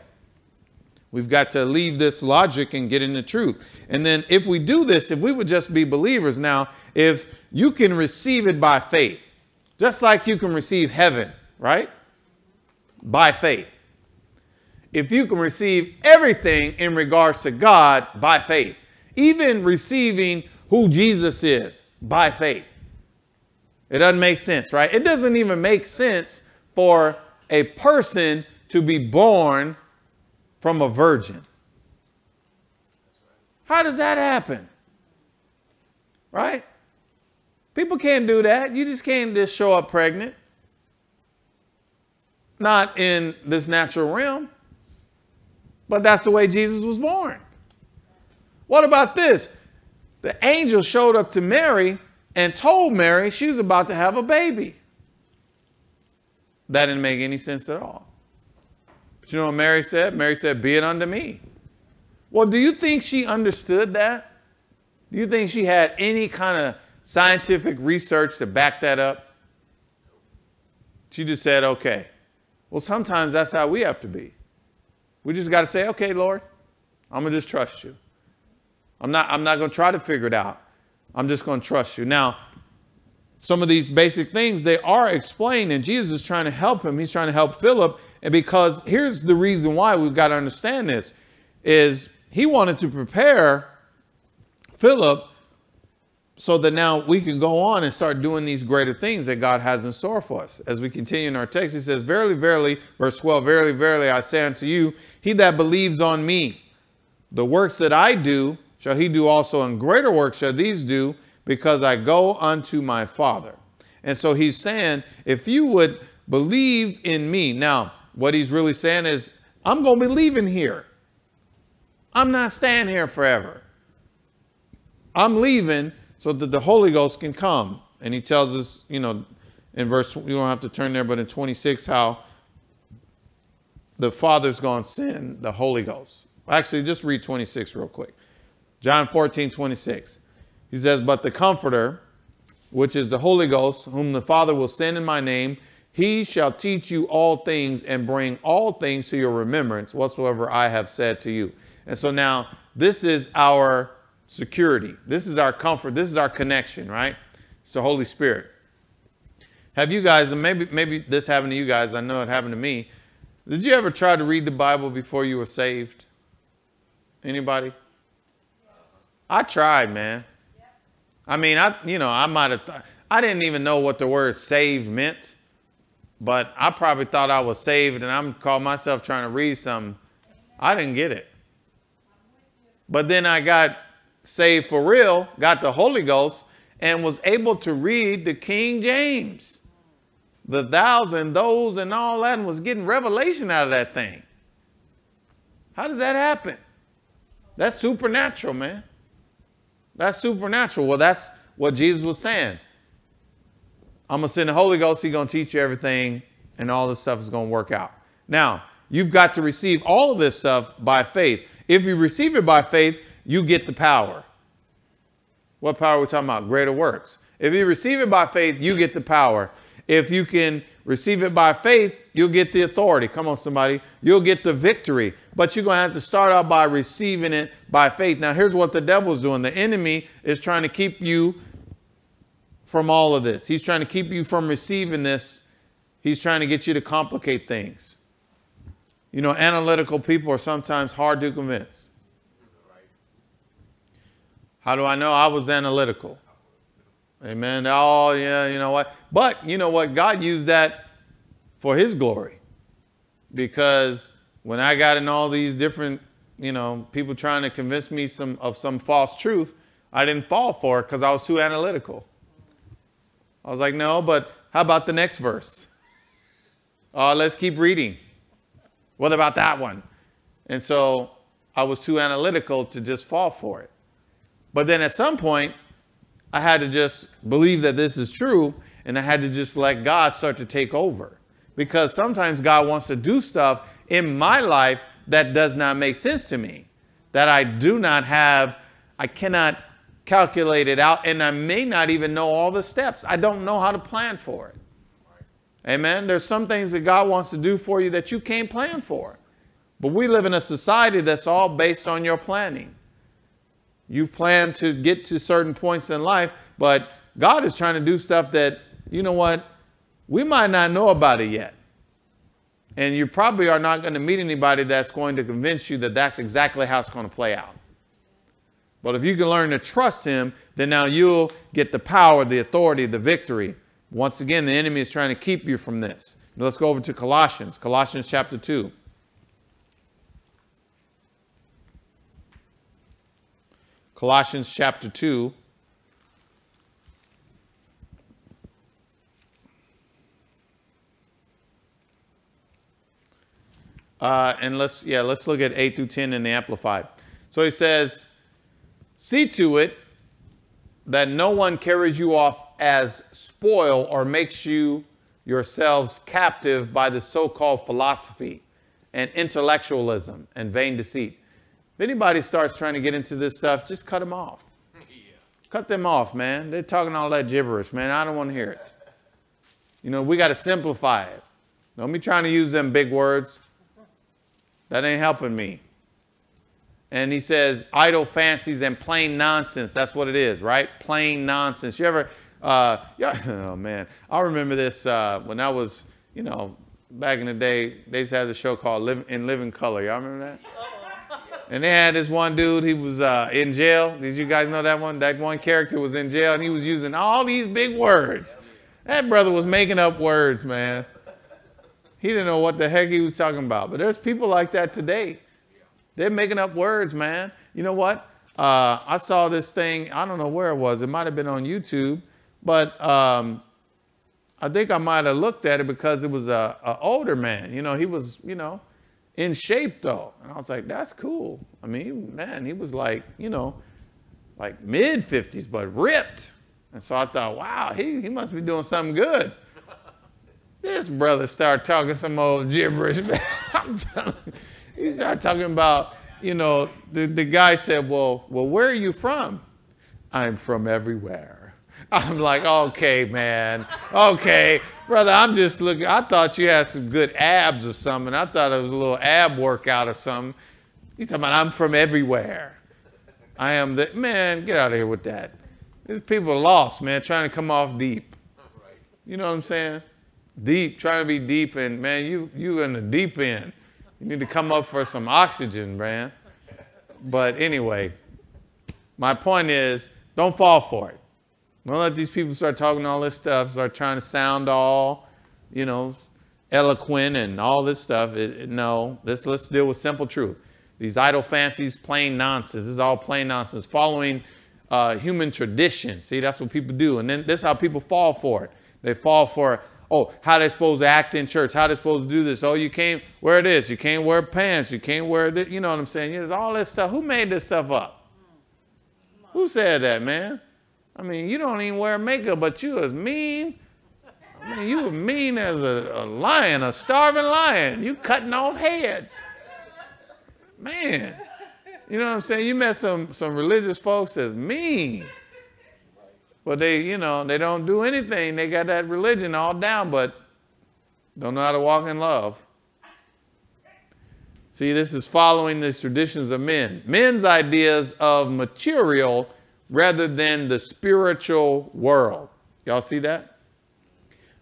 We've got to leave this logic and get into truth. And then if we do this, if we would just be believers now, if you can receive it by faith, just like you can receive heaven, right? By faith. If you can receive everything in regards to God by faith, even receiving who Jesus is by faith. It doesn't make sense, right? It doesn't even make sense for a person to be born from a virgin. How does that happen? Right? People can't do that. You just can't just show up pregnant. Not in this natural realm. But that's the way Jesus was born. What about this? The angel showed up to Mary and told Mary she was about to have a baby. That didn't make any sense at all. But you know what Mary said? Mary said, Be it unto me. Well, do you think she understood that? Do you think she had any kind of scientific research to back that up? She just said, Okay. Well, sometimes that's how we have to be. We just got to say, Okay, Lord, I'm going to just trust you. I'm not, I'm not going to try to figure it out. I'm just going to trust you. Now, some of these basic things, they are explained, and Jesus is trying to help him. He's trying to help Philip and because here's the reason why we've got to understand this is he wanted to prepare Philip so that now we can go on and start doing these greater things that God has in store for us. As we continue in our text, he says, Verily, verily, verse 12, Verily, verily, I say unto you, he that believes on me, the works that I do, shall he do also, and greater works shall these do, because I go unto my Father. And so he's saying, if you would believe in me. Now, what he's really saying is, I'm going to be leaving here. I'm not staying here forever. I'm leaving so that the Holy Ghost can come. And he tells us, you know, in verse, you don't have to turn there, but in 26, how the Father's going to send the Holy Ghost. Actually, just read 26 real quick. John 14, 26. He says, But the Comforter, which is the Holy Ghost, whom the Father will send in my name, he shall teach you all things and bring all things to your remembrance whatsoever I have said to you. And so now this is our security. This is our comfort. This is our connection, right? It's the Holy Spirit. Have you guys, and maybe maybe this happened to you guys, I know it happened to me. Did you ever try to read the Bible before you were saved? Anybody? I tried, man. I mean, I you know, I might have th- I didn't even know what the word saved meant, but I probably thought I was saved and I'm called myself trying to read something. I didn't get it. But then I got saved for real, got the Holy Ghost, and was able to read the King James the thous and those and all that and was getting revelation out of that thing. How does that happen? That's supernatural, man. That's supernatural. Well, that's what Jesus was saying. I'm going to send the Holy Ghost. He's going to teach you everything, and all this stuff is going to work out. Now, you've got to receive all of this stuff by faith. If you receive it by faith, you get the power. What power are we talking about? Greater works. If you receive it by faith, you get the power. If you can receive it by faith, you'll get the authority. Come on, somebody. You'll get the victory. But you're going to have to start out by receiving it by faith. Now, here's what the devil's doing the enemy is trying to keep you from all of this, he's trying to keep you from receiving this. He's trying to get you to complicate things. You know, analytical people are sometimes hard to convince. How do I know I was analytical? Amen. Oh, yeah, you know what? But you know what? God used that for his glory. Because when I got in all these different, you know, people trying to convince me some of some false truth, I didn't fall for it because I was too analytical. I was like, no, but how about the next verse? Uh, let's keep reading. What about that one? And so I was too analytical to just fall for it. But then at some point, I had to just believe that this is true and I had to just let God start to take over. Because sometimes God wants to do stuff in my life that does not make sense to me, that I do not have, I cannot calculate it out, and I may not even know all the steps. I don't know how to plan for it. Amen. There's some things that God wants to do for you that you can't plan for. But we live in a society that's all based on your planning. You plan to get to certain points in life, but God is trying to do stuff that, you know what, we might not know about it yet. And you probably are not going to meet anybody that's going to convince you that that's exactly how it's going to play out. But if you can learn to trust Him, then now you'll get the power, the authority, the victory. Once again, the enemy is trying to keep you from this. Now let's go over to Colossians, Colossians chapter 2. Colossians chapter 2. Uh, and let's, yeah, let's look at 8 through 10 in the Amplified. So he says, See to it that no one carries you off as spoil or makes you yourselves captive by the so called philosophy and intellectualism and vain deceit if anybody starts trying to get into this stuff, just cut them off. Yeah. Cut them off, man. They're talking all that gibberish, man. I don't want to hear it. You know, we got to simplify it. Don't be trying to use them big words. That ain't helping me. And he says, idle fancies and plain nonsense. That's what it is, right? Plain nonsense. You ever, uh, yeah, oh man, I remember this uh, when I was, you know, back in the day, they used to have the show called Live, In Living Color. Y'all remember that? And they had this one dude, he was uh, in jail. Did you guys know that one? That one character was in jail and he was using all these big words. That brother was making up words, man. He didn't know what the heck he was talking about. But there's people like that today. They're making up words, man. You know what? Uh, I saw this thing, I don't know where it was. It might have been on YouTube, but um, I think I might have looked at it because it was a, a older man. You know, he was, you know, in shape though. And I was like, that's cool. I mean, man, he was like, you know, like mid 50s, but ripped. And so I thought, wow, he, he must be doing something good. This brother started talking some old gibberish. I'm you. He started talking about, you know, the, the guy said, well, well, where are you from? I'm from everywhere. I'm like, okay, man. Okay. Brother, I'm just looking. I thought you had some good abs or something. I thought it was a little ab workout or something. He's talking about I'm from everywhere. I am the man, get out of here with that. These people are lost, man, trying to come off deep. You know what I'm saying? Deep, trying to be deep, and man, you you in the deep end. You need to come up for some oxygen, man. But anyway, my point is, don't fall for it. Don't let these people start talking all this stuff, start trying to sound all, you know, eloquent and all this stuff. It, it, no, this, let's deal with simple truth. These idle fancies, plain nonsense. This is all plain nonsense. Following uh, human tradition. See, that's what people do. And then this is how people fall for it. They fall for, oh, how they supposed to act in church? How they supposed to do this? Oh, you can't wear this. You can't wear pants. You can't wear this. You know what I'm saying? There's all this stuff. Who made this stuff up? Who said that, man? I mean, you don't even wear makeup, but you as mean. I mean, you as mean as a, a lion, a starving lion. You cutting off heads. Man. You know what I'm saying? You met some, some religious folks that's mean. But they, you know, they don't do anything. They got that religion all down, but don't know how to walk in love. See, this is following the traditions of men. Men's ideas of material rather than the spiritual world. Y'all see that?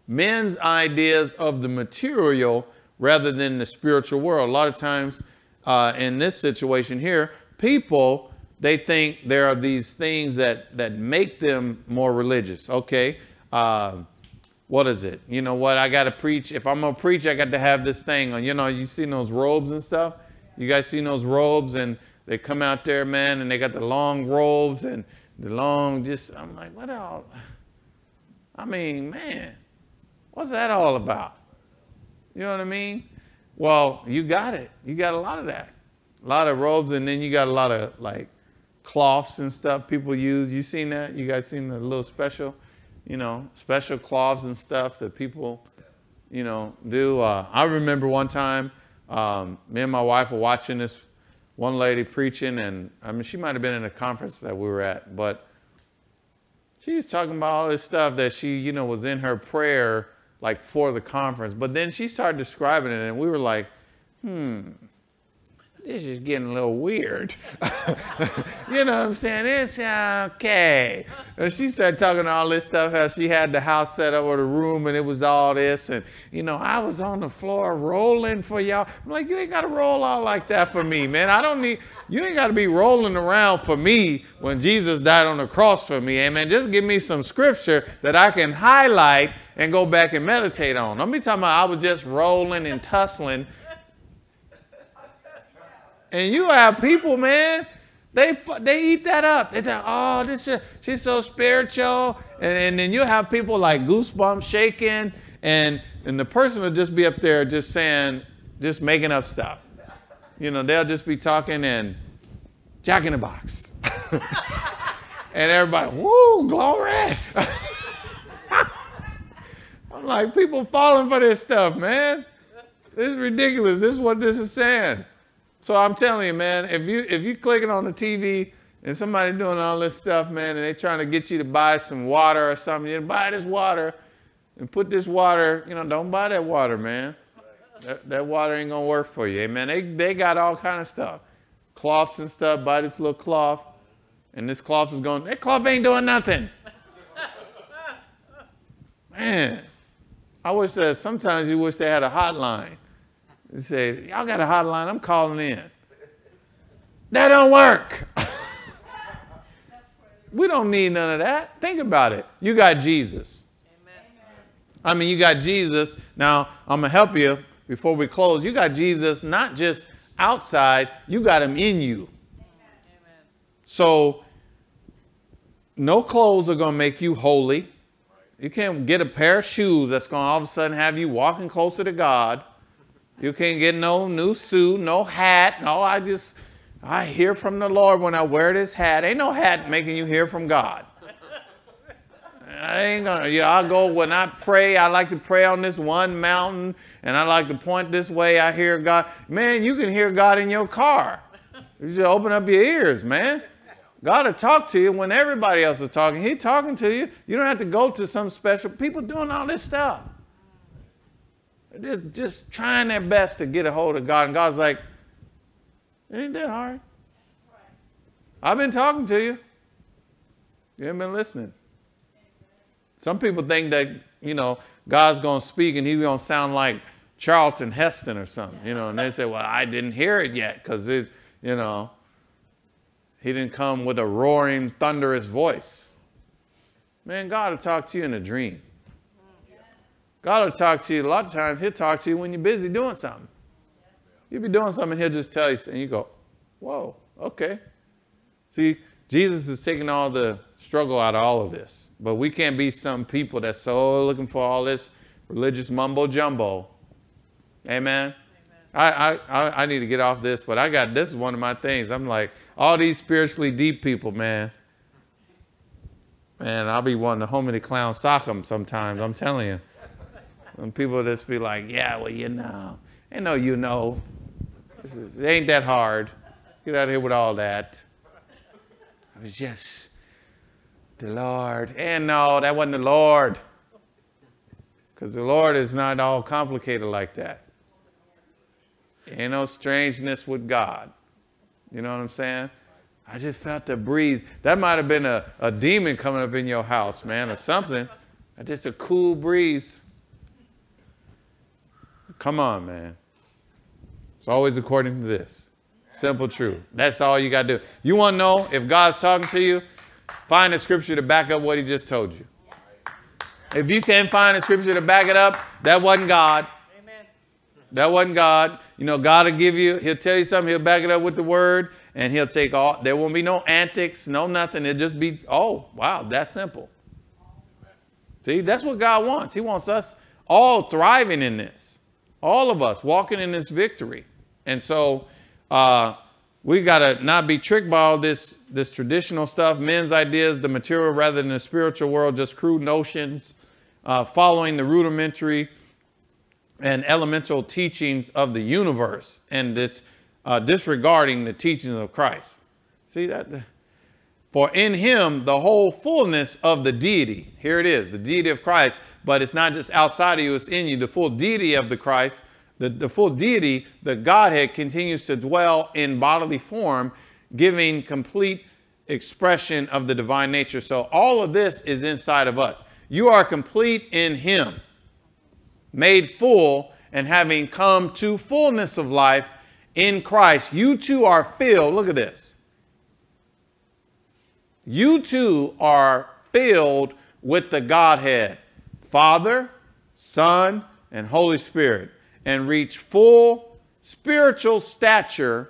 Men's ideas of the material rather than the spiritual world. A lot of times uh, in this situation here, people, they think there are these things that, that make them more religious. Okay, uh, what is it? You know what? I got to preach. If I'm going to preach, I got to have this thing on. You know, you see those robes and stuff? You guys seen those robes and they come out there, man, and they got the long robes and the long just I'm like, what all I mean, man, what's that all about? You know what I mean? Well, you got it. You got a lot of that. A lot of robes, and then you got a lot of like cloths and stuff people use. You seen that? You guys seen the little special, you know, special cloths and stuff that people, you know, do. Uh, I remember one time, um, me and my wife were watching this one lady preaching, and I mean, she might have been in a conference that we were at, but she's talking about all this stuff that she, you know, was in her prayer like for the conference. But then she started describing it, and we were like, hmm, this is getting a little weird. you know what I'm saying? It's uh, okay. And she started talking all this stuff, how she had the house set up or the room and it was all this. And, you know, I was on the floor rolling for y'all. I'm like, you ain't got to roll all like that for me, man. I don't need, you ain't got to be rolling around for me when Jesus died on the cross for me. Amen. Just give me some scripture that I can highlight and go back and meditate on. Don't be talking about I was just rolling and tussling and you have people, man, they they eat that up. They think, oh, this is, she's so spiritual. And, and then you have people like goosebumps shaking, and and the person will just be up there just saying, just making up stuff. You know, they'll just be talking and Jack in the Box. and everybody, woo, glory. I'm like, people falling for this stuff, man. This is ridiculous. This is what this is saying. So I'm telling you, man, if you if you clicking on the TV and somebody doing all this stuff, man, and they trying to get you to buy some water or something, you buy this water and put this water, you know, don't buy that water, man. That, that water ain't gonna work for you, man. They they got all kind of stuff, cloths and stuff. Buy this little cloth, and this cloth is going. That cloth ain't doing nothing. Man, I wish that sometimes you wish they had a hotline and say, Y'all got a hotline, I'm calling in. That don't work. we don't need none of that. Think about it. You got Jesus. Amen. I mean, you got Jesus. Now, I'm going to help you before we close. You got Jesus not just outside, you got him in you. Amen. So, no clothes are going to make you holy. You can't get a pair of shoes that's going to all of a sudden have you walking closer to God. You can't get no new suit, no hat. No, I just, I hear from the Lord when I wear this hat. Ain't no hat making you hear from God. I ain't gonna, yeah, I go when I pray, I like to pray on this one mountain and I like to point this way. I hear God. Man, you can hear God in your car. You just open up your ears, man. God will talk to you when everybody else is talking. He's talking to you. You don't have to go to some special people doing all this stuff. Just, just trying their best to get a hold of God. And God's like, it ain't that hard. I've been talking to you. You haven't been listening. Some people think that, you know, God's going to speak and he's going to sound like Charlton Heston or something, you know, and they say, well, I didn't hear it yet because it, you know, he didn't come with a roaring, thunderous voice. Man, God will talk to you in a dream. God will talk to you a lot of times. He'll talk to you when you're busy doing something. You'll be doing something, he'll just tell you, and you go, whoa, okay. See, Jesus is taking all the struggle out of all of this. But we can't be some people that's so looking for all this religious mumbo jumbo. Amen. Amen. I, I, I need to get off this, but I got this is one of my things. I'm like, all these spiritually deep people, man. Man, I'll be wanting to homie the clown sock them sometimes, I'm telling you. When people just be like, yeah, well, you know. Ain't no you know. It ain't that hard. Get out of here with all that. I was just the Lord. And no, that wasn't the Lord. Because the Lord is not all complicated like that. Ain't no strangeness with God. You know what I'm saying? I just felt the breeze. That might have been a, a demon coming up in your house, man, or something. Just a cool breeze. Come on, man. It's always according to this. Simple truth. That's all you got to do. You want to know if God's talking to you? Find a scripture to back up what he just told you. If you can't find a scripture to back it up, that wasn't God. Amen. That wasn't God. You know, God will give you, he'll tell you something, he'll back it up with the word, and he'll take all, there won't be no antics, no nothing. It'll just be, oh, wow, that's simple. See, that's what God wants. He wants us all thriving in this, all of us walking in this victory. And so, uh, we got to not be tricked by all this, this traditional stuff, men's ideas, the material rather than the spiritual world, just crude notions, uh, following the rudimentary and elemental teachings of the universe and this uh, disregarding the teachings of Christ. See that? For in him the whole fullness of the deity, here it is, the deity of Christ, but it's not just outside of you, it's in you, the full deity of the Christ the, the full deity, the Godhead, continues to dwell in bodily form, giving complete expression of the divine nature. So all of this is inside of us. You are complete in Him, made full, and having come to fullness of life in Christ. You too are filled. Look at this. You too are filled with the Godhead, Father, Son, and Holy Spirit and reach full spiritual stature.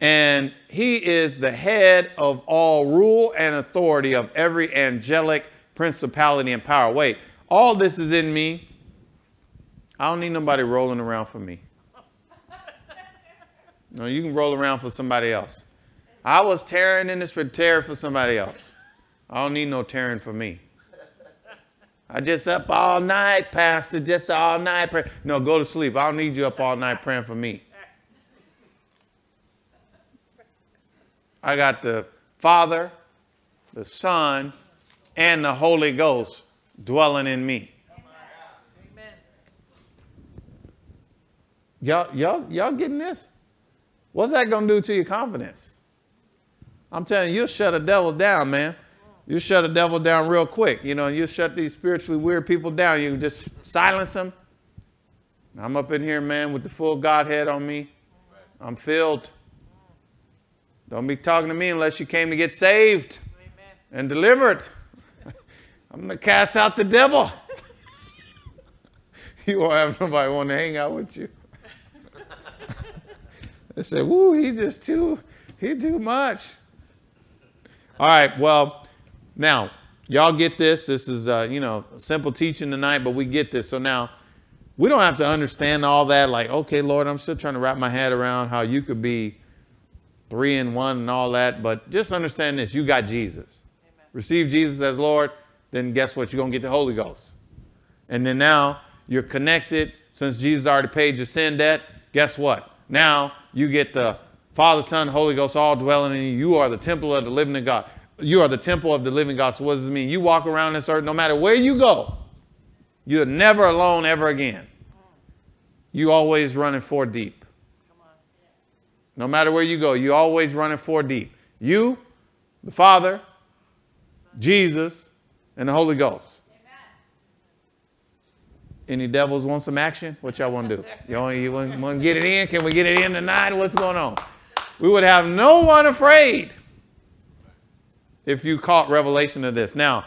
And he is the head of all rule and authority of every angelic principality and power. Wait, all this is in me. I don't need nobody rolling around for me. No, you can roll around for somebody else. I was tearing in this, but tear for somebody else. I don't need no tearing for me. I just up all night, Pastor, just all night. Pray. No, go to sleep. I don't need you up all night praying for me. I got the Father, the Son, and the Holy Ghost dwelling in me. Y'all, y'all, y'all getting this? What's that going to do to your confidence? I'm telling you, you'll shut a devil down, man. You shut a devil down real quick. You know, you shut these spiritually weird people down. You just silence them. I'm up in here, man, with the full Godhead on me. I'm filled. Don't be talking to me unless you came to get saved Amen. and delivered. I'm going to cast out the devil. you won't have nobody want to hang out with you. they say, woo, he just too, he too much. All right, well, now, y'all get this. This is, uh, you know, simple teaching tonight, but we get this. So now, we don't have to understand all that. Like, okay, Lord, I'm still trying to wrap my head around how you could be three and one and all that. But just understand this you got Jesus. Amen. Receive Jesus as Lord, then guess what? You're going to get the Holy Ghost. And then now you're connected. Since Jesus already paid your sin debt, guess what? Now you get the Father, Son, Holy Ghost all dwelling in you. You are the temple of the living God. You are the temple of the living God. So what does this mean? You walk around this earth, no matter where you go, you're never alone ever again. You always running four deep. No matter where you go, you always running four deep. You, the Father, Jesus, and the Holy Ghost. Any devils want some action? What y'all want to do? Y'all want, want to get it in? Can we get it in tonight? What's going on? We would have no one afraid if you caught revelation of this. Now,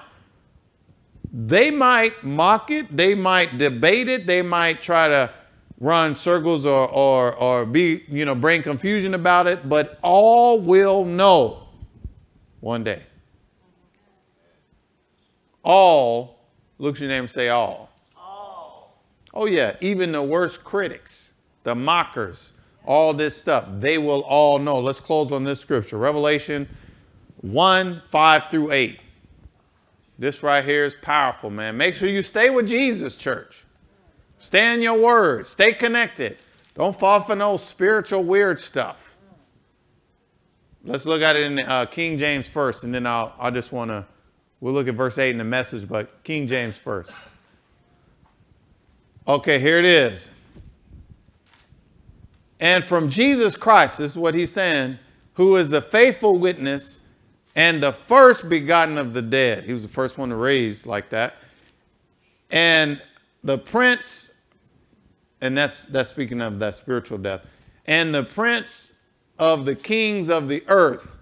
they might mock it, they might debate it, they might try to run circles or, or, or be, you know, bring confusion about it, but all will know one day. All, look at your name and say all. All. Oh, yeah, even the worst critics, the mockers, all this stuff, they will all know. Let's close on this scripture Revelation 1 5 through 8. This right here is powerful, man. Make sure you stay with Jesus, church. Stay in your word. Stay connected. Don't fall for no spiritual weird stuff. Let's look at it in uh, King James first, and then I'll, I just want to, we'll look at verse 8 in the message, but King James first. Okay, here it is. And from Jesus Christ, this is what he's saying, who is the faithful witness and the first begotten of the dead. He was the first one to raise like that. And the prince, and that's that's speaking of that spiritual death, and the prince of the kings of the earth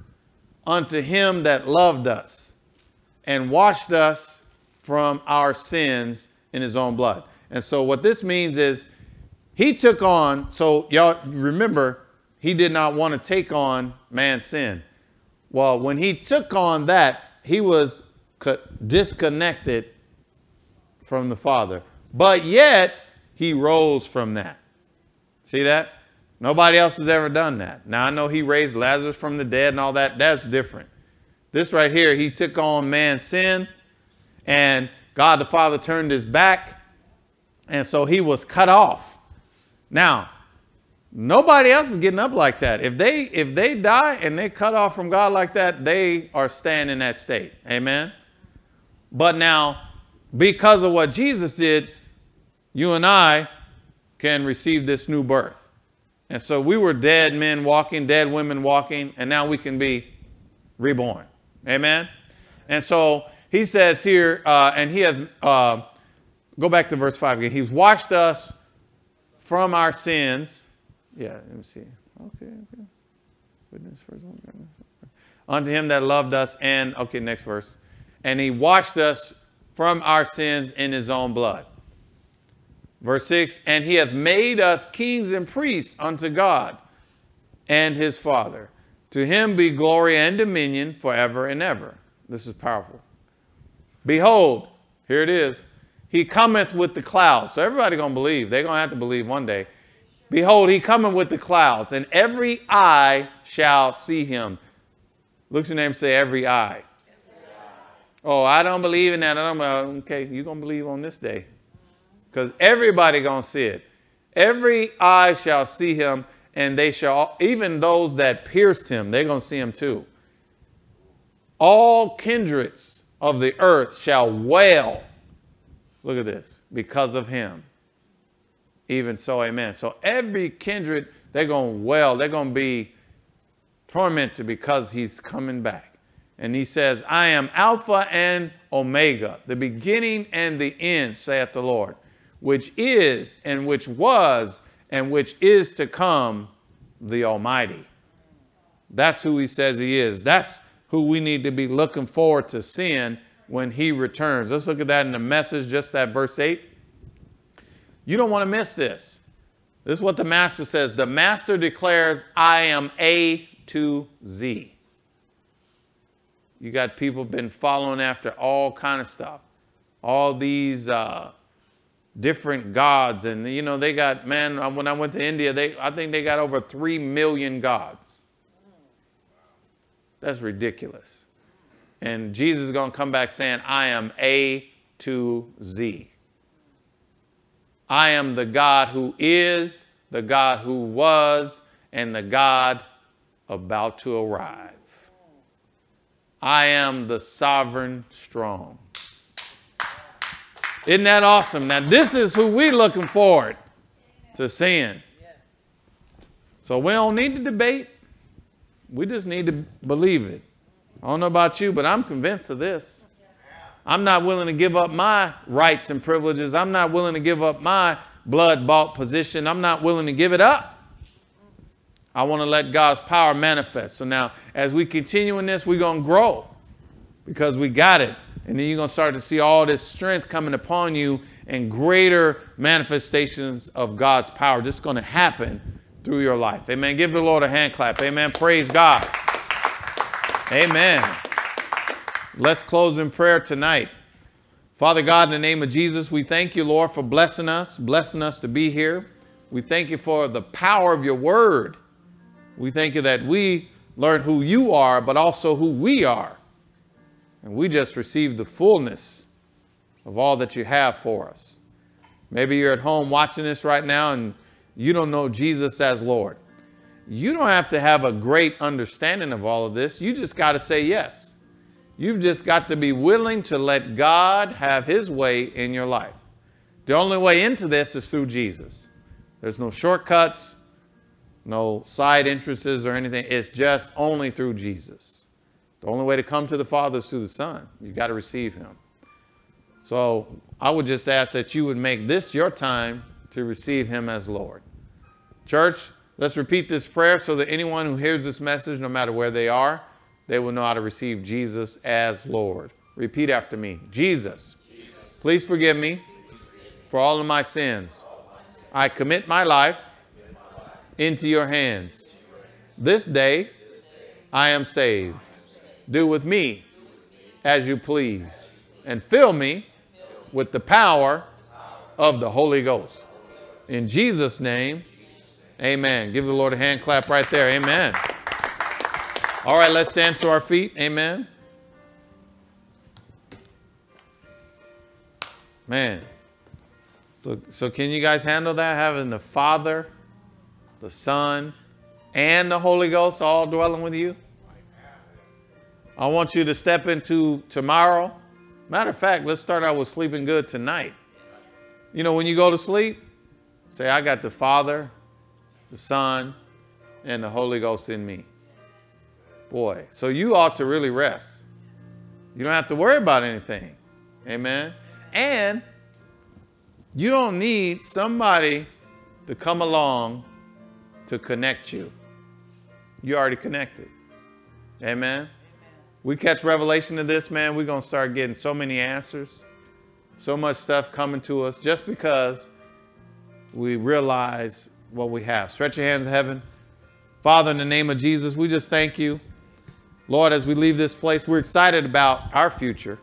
unto him that loved us and washed us from our sins in his own blood. And so what this means is he took on, so y'all remember, he did not want to take on man's sin. Well, when he took on that, he was disconnected from the Father. But yet, he rose from that. See that? Nobody else has ever done that. Now, I know he raised Lazarus from the dead and all that. That's different. This right here, he took on man's sin, and God the Father turned his back, and so he was cut off. Now, Nobody else is getting up like that. If they if they die and they cut off from God like that, they are staying in that state. Amen. But now, because of what Jesus did, you and I can receive this new birth. And so we were dead men walking, dead women walking, and now we can be reborn. Amen. And so he says here, uh, and he has, uh, go back to verse 5 again. He's washed us from our sins yeah, let me see. Okay, okay. Witness first one. Unto him that loved us, and, okay, next verse. And he washed us from our sins in his own blood. Verse 6 And he hath made us kings and priests unto God and his Father. To him be glory and dominion forever and ever. This is powerful. Behold, here it is. He cometh with the clouds. So everybody going to believe. They're going to have to believe one day. Behold, he cometh with the clouds, and every eye shall see him. Look at your name say, every eye. Oh, I don't believe in that. I don't, okay, you're to believe on this day. Because everybody to see it. Every eye shall see him, and they shall, even those that pierced him, they're to see him too. All kindreds of the earth shall wail. Look at this, because of him. Even so, amen. So every kindred, they're going well, they're going to be tormented because he's coming back. And he says, I am Alpha and Omega, the beginning and the end, saith the Lord, which is and which was and which is to come, the Almighty. That's who he says he is. That's who we need to be looking forward to seeing when he returns. Let's look at that in the message, just that verse 8. You don't want to miss this. This is what the master says. The master declares, I am A to Z. You got people been following after all kind of stuff. All these uh, different gods. And, you know, they got, man, when I went to India, they, I think they got over 3 million gods. That's ridiculous. And Jesus is going to come back saying, I am A to Z. I am the God who is, the God who was, and the God about to arrive. I am the sovereign strong. Isn't that awesome? Now, this is who we're looking forward to seeing. So we don't need to debate. We just need to believe it. I don't know about you, but I'm convinced of this. I'm not willing to give up my rights and privileges. I'm not willing to give up my blood bought position. I'm not willing to give it up. I want to let God's power manifest. So now, as we continue in this, we're going to grow because we got it. And then you're going to start to see all this strength coming upon you and greater manifestations of God's power. This is going to happen through your life. Amen. Give the Lord a hand clap. Amen. Praise God. Amen. Let's close in prayer tonight. Father God, in the name of Jesus, we thank you, Lord, for blessing us, blessing us to be here. We thank you for the power of your word. We thank you that we learn who you are, but also who we are. And we just receive the fullness of all that you have for us. Maybe you're at home watching this right now and you don't know Jesus as Lord. You don't have to have a great understanding of all of this. You just got to say yes. You've just got to be willing to let God have his way in your life. The only way into this is through Jesus. There's no shortcuts, no side interests or anything. It's just only through Jesus. The only way to come to the Father is through the Son. You've got to receive Him. So I would just ask that you would make this your time to receive Him as Lord. Church, let's repeat this prayer so that anyone who hears this message, no matter where they are, they will know how to receive Jesus as Lord. Repeat after me Jesus, please forgive me for all of my sins. I commit my life into your hands. This day I am saved. Do with me as you please, and fill me with the power of the Holy Ghost. In Jesus' name, amen. Give the Lord a hand clap right there. Amen. All right, let's stand to our feet. Amen. Man. So, so can you guys handle that? Having the Father, the Son, and the Holy Ghost all dwelling with you? I want you to step into tomorrow. Matter of fact, let's start out with sleeping good tonight. You know, when you go to sleep, say, I got the Father, the Son, and the Holy Ghost in me. Boy, so you ought to really rest. You don't have to worry about anything. Amen. And you don't need somebody to come along to connect you. You're already connected. Amen we catch revelation of this, man, we're going to start getting so many answers, so much stuff coming to us just because we realize what we have. Stretch your hands to heaven. Father, in the name of Jesus, we just thank you. Lord, as we leave this place, we're excited about our future.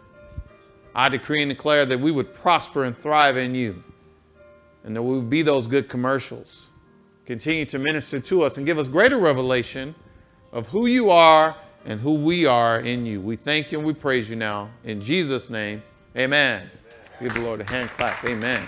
I decree and declare that we would prosper and thrive in you and that we would be those good commercials. Continue to minister to us and give us greater revelation of who you are and who we are in you. We thank you and we praise you now. In Jesus' name, amen. amen. Give the Lord a hand clap. Amen.